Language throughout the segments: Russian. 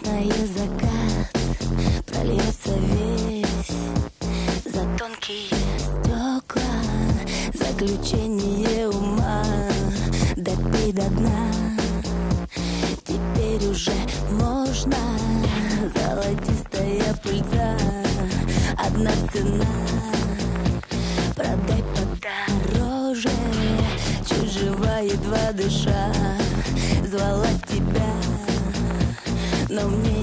Зная закат прольется весь За тонкие стекла Заключение ума Допей до дна. Теперь уже можно Золотистая пыльца Одна цена. Продай подороже жива, едва дыша Звала тебя me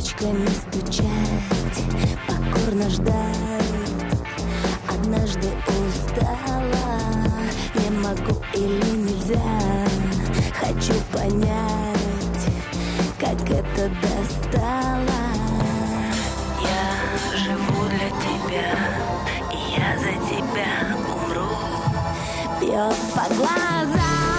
Мало точками стучать, покорно ждать. Однажды устала, не могу или нельзя. Хочу понять, как это достало. Я живу для тебя, и я за тебя умру. Бьет по глазам.